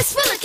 It's full of